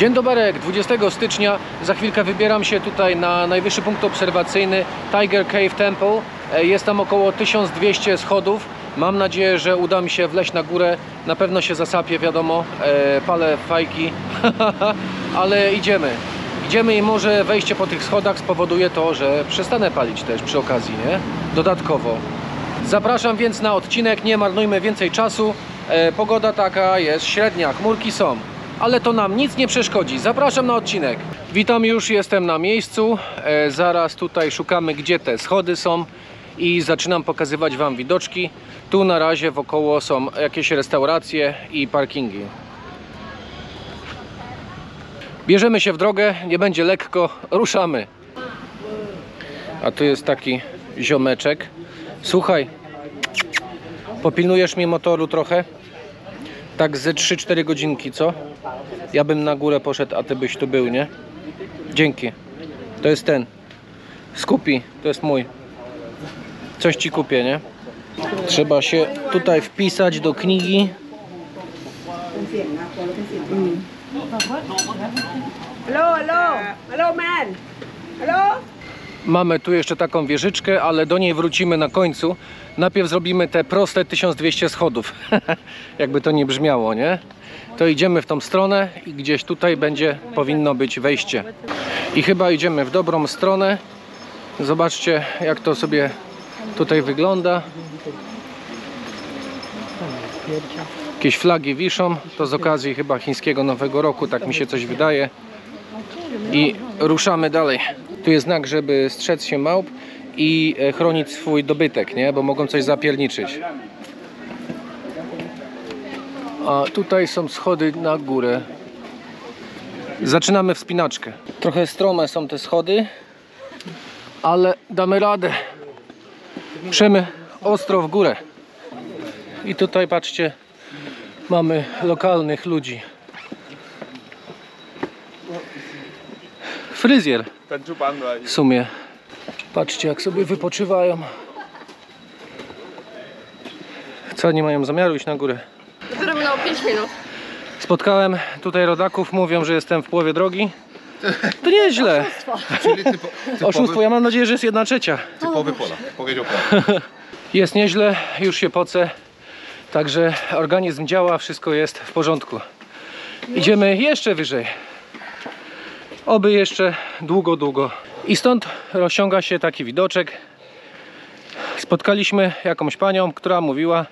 Dzień dobry, 20 stycznia za chwilkę wybieram się tutaj na najwyższy punkt obserwacyjny Tiger Cave Temple. E, Jest tam około 1200 schodów. Mam nadzieję, że uda mi się wleźć na górę. Na pewno się zasapię, wiadomo, e, palę fajki, ale idziemy. Idziemy i może wejście po tych schodach spowoduje to, że przestanę palić też przy okazji, nie? Dodatkowo. Zapraszam więc na odcinek, nie marnujmy więcej czasu. E, pogoda taka jest średnia, chmurki są, ale to nam nic nie przeszkodzi. Zapraszam na odcinek. Witam już, jestem na miejscu. E, zaraz tutaj szukamy, gdzie te schody są i zaczynam pokazywać Wam widoczki. Tu na razie wokoło są jakieś restauracje i parkingi. Bierzemy się w drogę, nie będzie lekko, ruszamy. A tu jest taki ziomeczek. Słuchaj, popilnujesz mi motoru trochę? Tak ze 3-4 godzinki, co? Ja bym na górę poszedł, a ty byś tu był, nie? Dzięki. To jest ten. Skupi, to jest mój. Coś ci kupię, nie? Trzeba się tutaj wpisać do knigi. Hello, hello, hello man. Hello? Mamy tu jeszcze taką wieżyczkę, ale do niej wrócimy na końcu. Najpierw zrobimy te proste 1200 schodów. Jakby to nie brzmiało, nie? To idziemy w tą stronę i gdzieś tutaj będzie powinno być wejście. I chyba idziemy w dobrą stronę. Zobaczcie, jak to sobie tutaj wygląda. Jakieś flagi wiszą. To z okazji chyba chińskiego Nowego Roku, tak mi się coś wydaje. I ruszamy dalej. Tu jest znak, żeby strzec się małp i e, chronić swój dobytek, nie? Bo mogą coś zapierniczyć. A tutaj są schody na górę. Zaczynamy wspinaczkę. Trochę strome są te schody, ale damy radę. Przemy ostro w górę. I tutaj patrzcie, mamy lokalnych ludzi. Fryzjer w sumie. Patrzcie, jak sobie wypoczywają. Co, nie mają zamiaru iść na górę? Dopiero minęło 5 minut. Spotkałem tutaj rodaków, mówią, że jestem w połowie drogi. To nie jest źle. Czyli typo, typowy, Oszustwo, ja mam nadzieję, że jest jedna trzecia. typowy Polak. Powiedział Polak. Jest nieźle, już się pocę. Także organizm działa, wszystko jest w porządku. Idziemy jeszcze wyżej. Oby jeszcze długo, długo. I stąd rozciąga się taki widoczek. Spotkaliśmy jakąś panią, która mówiła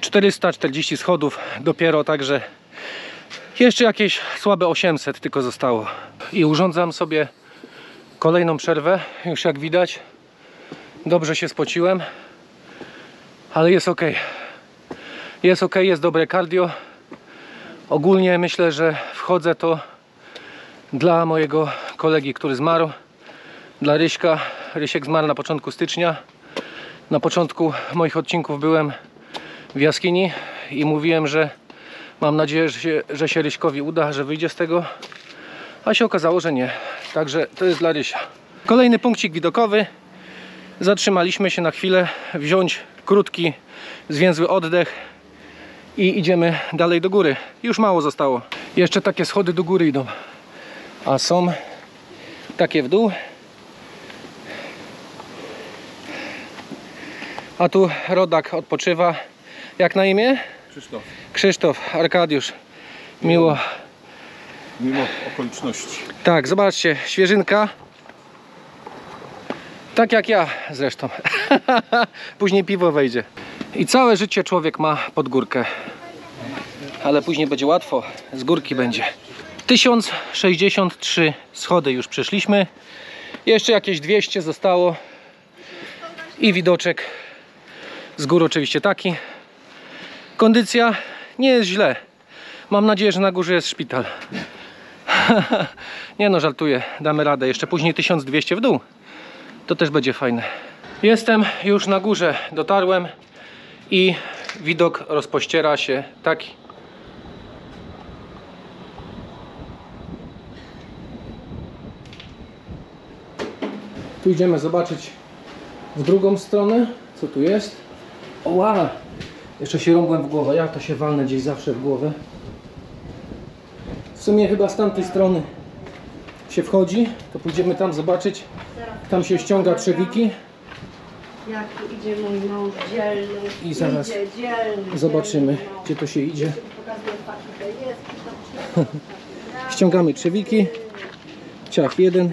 440 schodów dopiero, także jeszcze jakieś słabe 800 tylko zostało. I urządzam sobie kolejną przerwę, już jak widać. Dobrze się spociłem ale jest ok. Jest ok, jest dobre cardio. Ogólnie myślę, że wchodzę to dla mojego kolegi, który zmarł, dla Ryśka. Rysiek zmarł na początku stycznia. Na początku moich odcinków byłem w jaskini i mówiłem, że mam nadzieję, że się, że się Ryśkowi uda, że wyjdzie z tego. A się okazało, że nie. Także to jest dla Rysia. Kolejny punkcik widokowy. Zatrzymaliśmy się na chwilę, wziąć krótki, zwięzły oddech i idziemy dalej do góry. Już mało zostało. Jeszcze takie schody do góry idą. A są takie w dół. A tu rodak odpoczywa. Jak na imię? Krzysztof, Krzysztof, Arkadiusz. Miło. mimo okoliczności. Tak, zobaczcie, świeżynka. Tak jak ja zresztą. później piwo wejdzie. I całe życie człowiek ma pod górkę. Ale później będzie łatwo, z górki będzie. 1063 schody już przeszliśmy. Jeszcze jakieś 200 zostało. I widoczek z góry oczywiście taki. Kondycja nie jest źle. Mam nadzieję, że na górze jest szpital. Nie no, żartuję. Damy radę. Jeszcze później 1200 w dół. To też będzie fajne. Jestem już na górze. Dotarłem i widok rozpościera się taki. Tu idziemy zobaczyć w drugą stronę, co tu jest. Oła! Jeszcze się rąbłem w głowę. Ja to się walnę gdzieś zawsze w głowę. sumie chyba z tamtej strony się wchodzi, to pójdziemy tam zobaczyć. Tam się ściąga trzewiki. Jak tu idzie mój mąż dzielny. I zaraz Zobaczymy, gdzie to się idzie. Ściągamy trzewiki. Ciach jeden,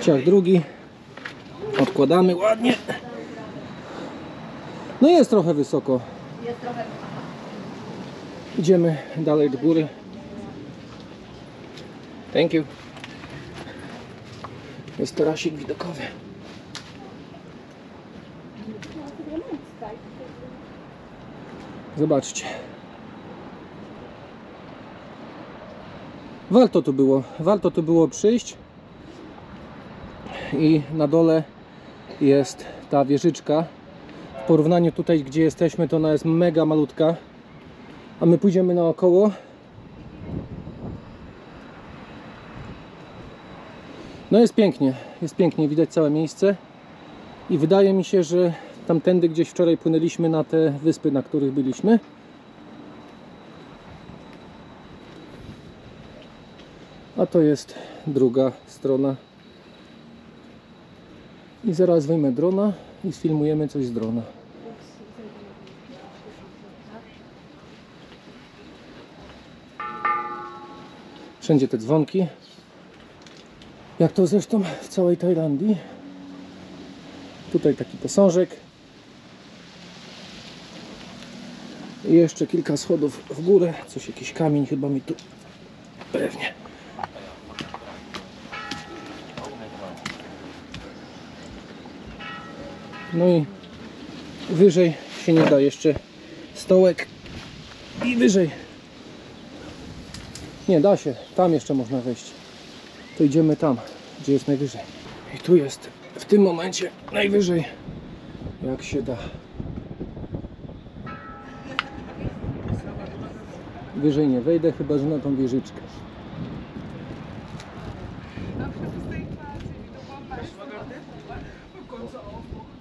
ciach drugi. Odkładamy ładnie. No jest trochę wysoko. Idziemy dalej do góry. Thank you. Jest tarasik widokowy. Zobaczcie. Warto tu było, warto tu było przyjść. I na dole jest ta wieżyczka. W porównaniu tutaj, gdzie jesteśmy, to ona jest mega malutka. A my pójdziemy naokoło. No jest pięknie, jest pięknie, widać całe miejsce. I wydaje mi się, że tamtędy gdzieś wczoraj płynęliśmy na te wyspy, na których byliśmy. A to jest druga strona. I zaraz wyjmę drona i sfilmujemy coś z drona. Wszędzie te dzwonki. Jak to zresztą w całej Tajlandii. Tutaj taki posążek. I jeszcze kilka schodów w górę. Coś, jakiś kamień chyba mi tu. Pewnie. No i wyżej się nie da jeszcze stołek. I wyżej nie, da się. Tam jeszcze można wejść. To idziemy tam, gdzie jest najwyżej. I tu jest w tym momencie najwyżej. Jak się da. Wyżej nie wejdę, chyba że na tą wieżyczkę.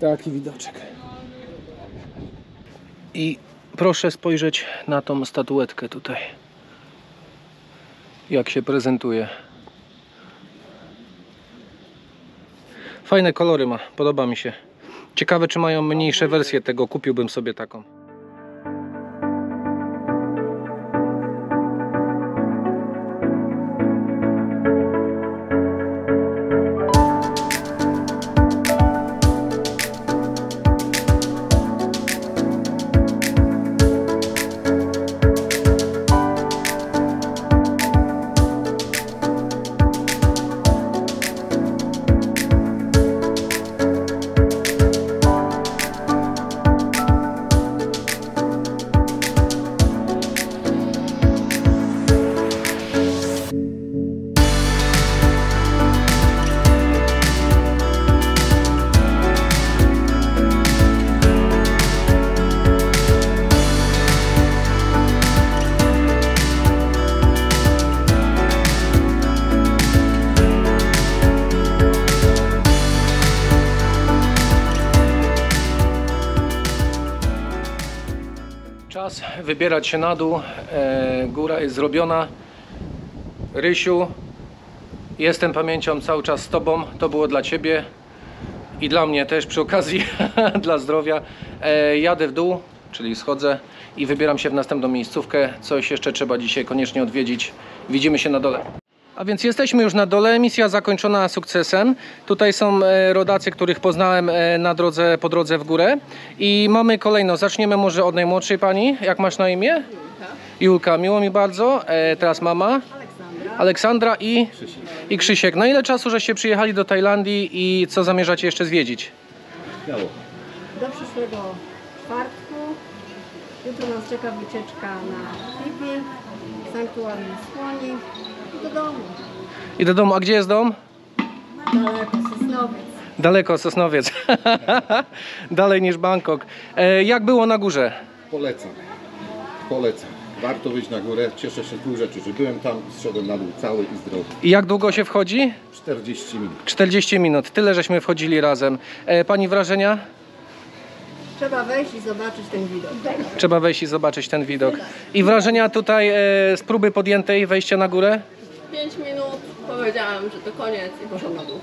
Taki widoczek. I proszę spojrzeć na tą statuetkę tutaj jak się prezentuje. Fajne kolory ma, podoba mi się. Ciekawe, czy mają mniejsze wersje tego, kupiłbym sobie taką. Wybierać się na dół. E, góra jest zrobiona. Rysiu, jestem pamięcią cały czas z Tobą. To było dla Ciebie i dla mnie też przy okazji, dla zdrowia. E, jadę w dół, czyli schodzę i wybieram się w następną miejscówkę. Coś jeszcze trzeba dzisiaj koniecznie odwiedzić. Widzimy się na dole. A więc jesteśmy już na dole, misja zakończona sukcesem. Tutaj są e, rodacy, których poznałem e, na drodze, po drodze w górę. I mamy kolejno, zaczniemy może od najmłodszej pani. Jak masz na imię? Julka. Julka, miło mi bardzo. E, teraz mama. Aleksandra. Aleksandra i Krzysiek. i Krzysiek. Na ile czasu żeście przyjechali do Tajlandii i co zamierzacie jeszcze zwiedzić? Śmiało. do przyszłego czwartku. Jutro nas czeka wycieczka na Fipi, sanktuarium słoni do domu. I do domu. A gdzie jest dom? Daleko, Sosnowiec. Daleko, Sosnowiec. Dalej niż Bangkok. E, jak było na górze? Polecam. Polecam. Warto wyjść na górę. Cieszę się z dwóch rzeczy, że byłem tam, zszedłem na dół cały i zdrowy. I jak długo się wchodzi? 40 minut. 40 minut. Tyle żeśmy wchodzili razem. E, pani wrażenia? Trzeba wejść i zobaczyć ten widok. Trzeba wejść i zobaczyć ten widok. I wrażenia tutaj e, z próby podjętej wejścia na górę? 5 minut powiedziałam, że to koniec i poszłam na dół.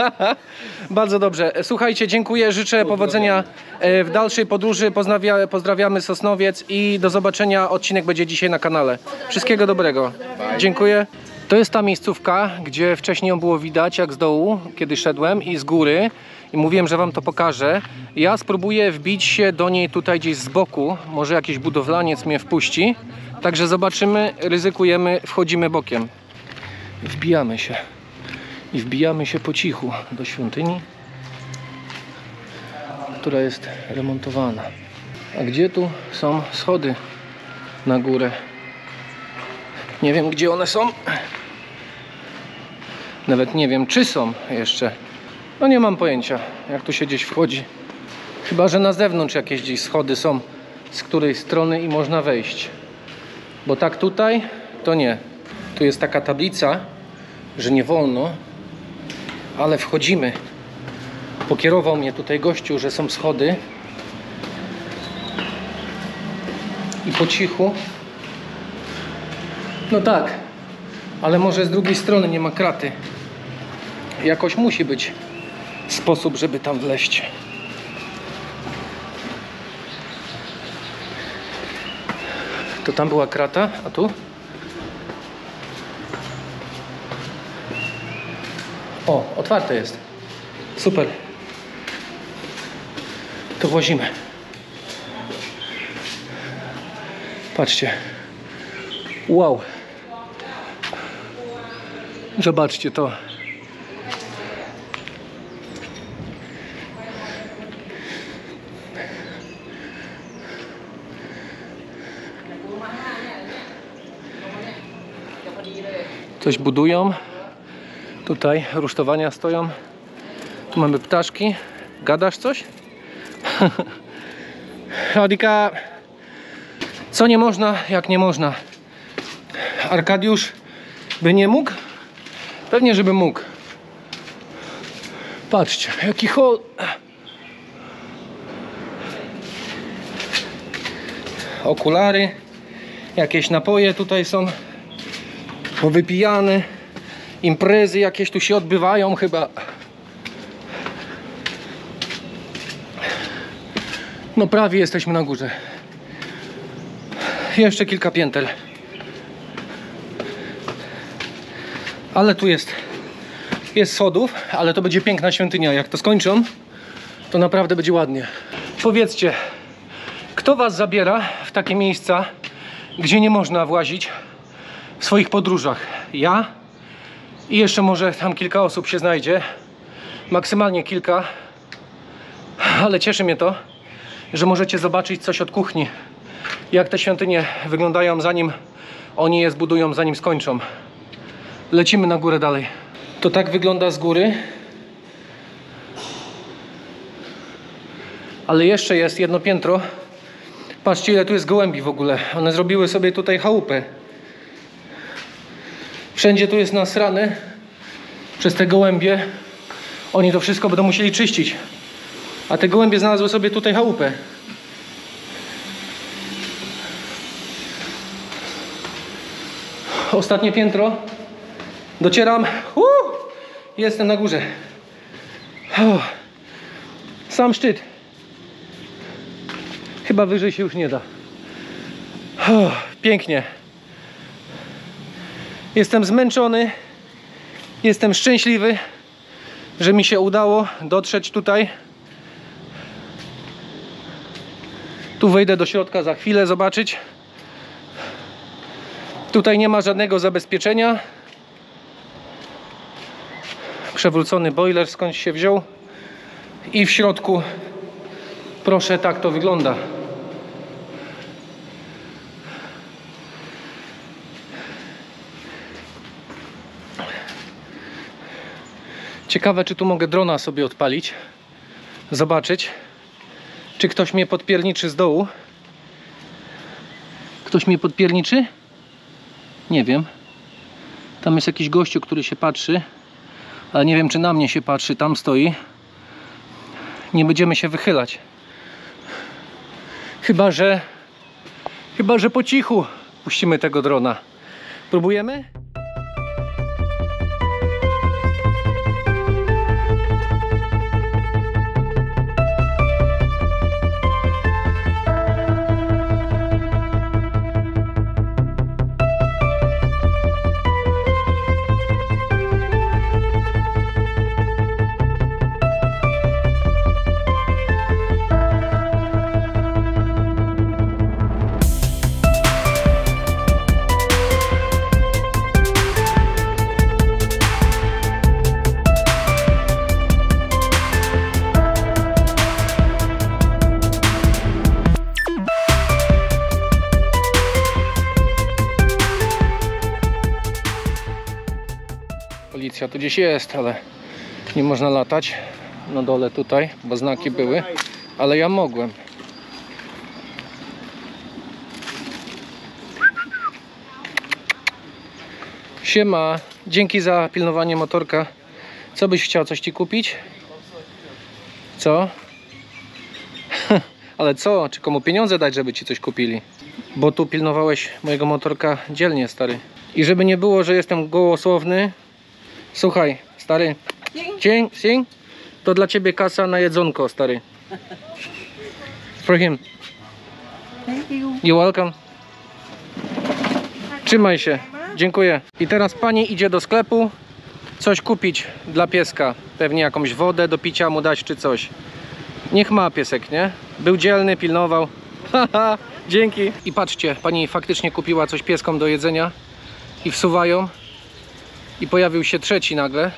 Bardzo dobrze. Słuchajcie, dziękuję, życzę powodzenia e, w dalszej podróży. Pozdrawia, pozdrawiamy Sosnowiec i do zobaczenia. Odcinek będzie dzisiaj na kanale. Wszystkiego dobrego. Dziękuję. To jest ta miejscówka, gdzie wcześniej ją było widać jak z dołu, kiedy szedłem i z góry. I mówiłem, że wam to pokażę. Ja spróbuję wbić się do niej tutaj gdzieś z boku. Może jakiś budowlaniec mnie wpuści. Także zobaczymy, ryzykujemy, wchodzimy bokiem. Wbijamy się i wbijamy się po cichu do świątyni, która jest remontowana. A gdzie tu są schody na górę? Nie wiem, gdzie one są. Nawet nie wiem, czy są jeszcze. No nie mam pojęcia, jak tu się gdzieś wchodzi. Chyba, że na zewnątrz jakieś gdzieś schody są, z której strony i można wejść. Bo tak tutaj, to nie. Tu jest taka tablica, że nie wolno, ale wchodzimy. Pokierował mnie tutaj gościu, że są schody. I po cichu. No tak, ale może z drugiej strony nie ma kraty. Jakoś musi być sposób, żeby tam wleźć. To tam była krata, a tu? O, otwarte jest. Super. To włazimy. Patrzcie. Wow. Zobaczcie to. Coś budują. Tutaj rusztowania stoją. Tu mamy ptaszki. Gadasz coś? Adika, co nie można, jak nie można? Arkadiusz by nie mógł? Pewnie, żeby mógł. Patrzcie, jaki hol. Okulary, jakieś napoje tutaj są powypijane. Imprezy jakieś tu się odbywają chyba. No prawie jesteśmy na górze. Jeszcze kilka pięter. Ale tu jest jest schodów, ale to będzie piękna świątynia. Jak to skończą, to naprawdę będzie ładnie. Powiedzcie, kto was zabiera w takie miejsca, gdzie nie można włazić w swoich podróżach? Ja i jeszcze może tam kilka osób się znajdzie. Maksymalnie kilka. Ale cieszy mnie to, że możecie zobaczyć coś od kuchni. Jak te świątynie wyglądają zanim oni je zbudują, zanim skończą. Lecimy na górę dalej. To tak wygląda z góry. Ale jeszcze jest jedno piętro. Patrzcie ile tu jest gołębi w ogóle. One zrobiły sobie tutaj chałupę. Wszędzie tu jest nasrane przez te gołębie. Oni to wszystko będą musieli czyścić. A te gołębie znalazły sobie tutaj chałupę. Ostatnie piętro. Docieram. Jestem na górze. Sam szczyt. Chyba wyżej się już nie da. Pięknie. Jestem zmęczony. Jestem szczęśliwy, że mi się udało dotrzeć tutaj. Tu wejdę do środka za chwilę zobaczyć. Tutaj nie ma żadnego zabezpieczenia. Przewrócony boiler skąd się wziął. I w środku, proszę, tak to wygląda. Ciekawe, czy tu mogę drona sobie odpalić. Zobaczyć, czy ktoś mnie podpierniczy z dołu. Ktoś mnie podpierniczy? Nie wiem. Tam jest jakiś gościu, który się patrzy. Ale nie wiem, czy na mnie się patrzy. Tam stoi. Nie będziemy się wychylać. Chyba, że chyba, że po cichu puścimy tego drona. Próbujemy? Policja tu gdzieś jest, ale nie można latać na dole tutaj, bo znaki były, ale ja mogłem. Siema, dzięki za pilnowanie motorka. Co byś chciał coś ci kupić? Co? Ale co? Czy komu pieniądze dać, żeby ci coś kupili? Bo tu pilnowałeś mojego motorka dzielnie, stary. I żeby nie było, że jestem gołosłowny, słuchaj, stary, dzień, sing, to dla ciebie kasa na jedzonko, stary. For him. Thank you. You're welcome. Trzymaj się. Dziękuję. I teraz pani idzie do sklepu coś kupić dla pieska. Pewnie jakąś wodę do picia mu dać czy coś. Niech ma piesek, nie? Był dzielny, pilnował. Haha, dzięki. I patrzcie, pani faktycznie kupiła coś pieskom do jedzenia i wsuwają. I pojawił się trzeci nagle.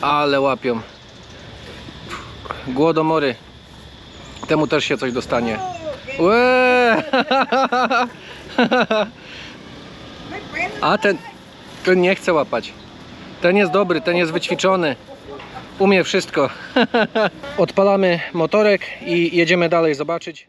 Ale łapią. Głodomory. Temu też się coś dostanie. Łe! A ten, ten nie chce łapać. Ten jest dobry, ten jest wyćwiczony. Umie wszystko. Odpalamy motorek i jedziemy dalej zobaczyć.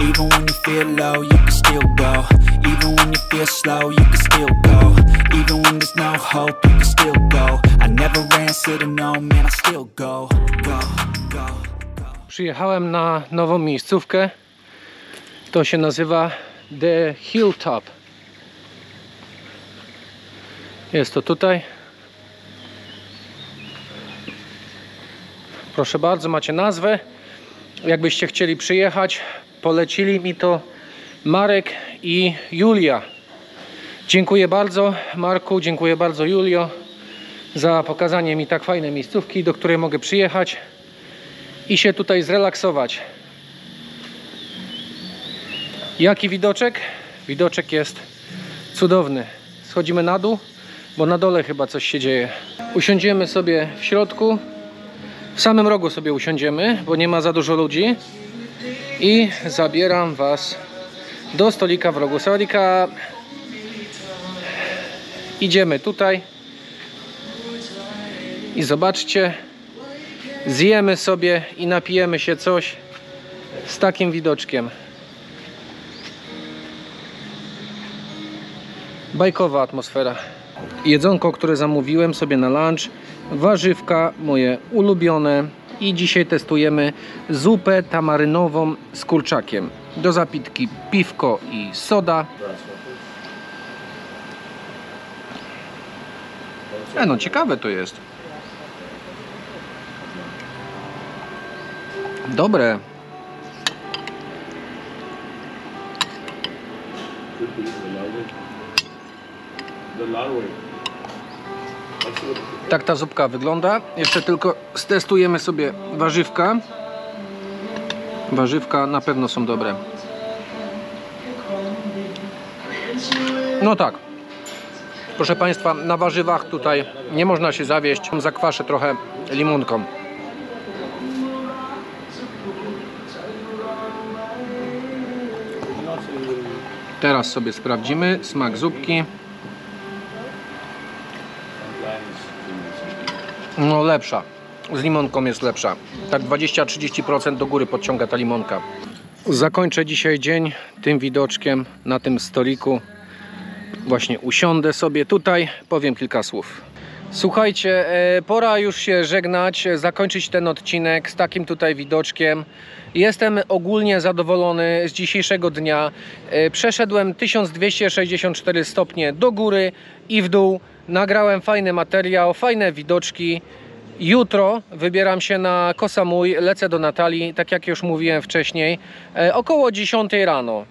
even when you feel low, you can still go. Even when you feel slow, you can still go. Even when there's no hope, you can still go. I never answer to no, man, I still. Go, go, go. Przyjechałem na nową miejscówkę. To się nazywa The Hilltop. Jest to tutaj. Proszę bardzo, macie nazwę. Jakbyście chcieli przyjechać, polecili mi to Marek i Julia. Dziękuję bardzo Marku, dziękuję bardzo Julio za pokazanie mi tak fajnej miejscówki, do której mogę przyjechać i się tutaj zrelaksować. Jaki widoczek? Widoczek jest cudowny. Schodzimy na dół, bo na dole chyba coś się dzieje. Usiądziemy sobie w środku. W samym rogu sobie usiądziemy, bo nie ma za dużo ludzi. I zabieram Was do stolika w rogu. Sawadika. Idziemy tutaj. I zobaczcie, zjemy sobie i napijemy się coś z takim widoczkiem. Bajkowa atmosfera. Jedzonko, które zamówiłem sobie na lunch, warzywka moje ulubione i dzisiaj testujemy zupę tamarynową z kurczakiem. Do zapitki piwko i soda. E no ciekawe to jest. Dobre. The. Tak ta zupka wygląda. Jeszcze tylko stestujemy sobie warzywka. Warzywka na pewno są dobre. No tak. Proszę Państwa, na warzywach tutaj nie można się zawieść. Zakwaszę trochę limonką. Teraz sobie sprawdzimy smak zupki. No lepsza. Z limonką jest lepsza. Tak 20-30% do góry podciąga ta limonka. Zakończę dzisiaj dzień tym widoczkiem na tym stoliku. Właśnie usiądę sobie tutaj, powiem kilka słów. Słuchajcie, e, pora już się żegnać, zakończyć ten odcinek z takim tutaj widoczkiem. Jestem ogólnie zadowolony z dzisiejszego dnia. E, Przeszedłem 1264 stopnie do góry i w dół. Nagrałem fajny materiał, fajne widoczki. Jutro wybieram się na Kosamój, lecę do Natalii, tak jak już mówiłem wcześniej, e, około 10 rano.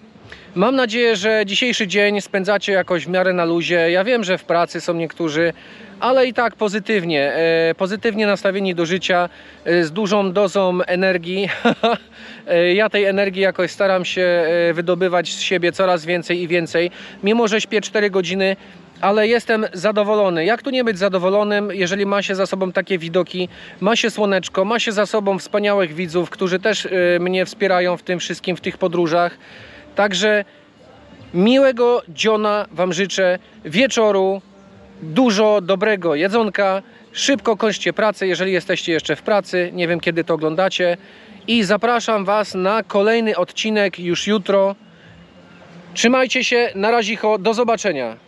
Mam nadzieję, że dzisiejszy dzień spędzacie jakoś w miarę na luzie. Ja wiem, że w pracy są niektórzy, ale i tak pozytywnie, e, pozytywnie nastawieni do życia, e, z dużą dozą energii. Ja tej energii jakoś staram się wydobywać z siebie coraz więcej i więcej, mimo że śpię 4 godziny. Ale jestem zadowolony. Jak tu nie być zadowolonym, jeżeli ma się za sobą takie widoki, ma się słoneczko, ma się za sobą wspaniałych widzów, którzy też e, mnie wspierają w tym wszystkim, w tych podróżach. Także miłego dziona Wam życzę, wieczoru, dużo dobrego jedzonka, szybko kończcie pracę, jeżeli jesteście jeszcze w pracy, nie wiem kiedy to oglądacie i zapraszam Was na kolejny odcinek już jutro. Trzymajcie się, na razie, do zobaczenia.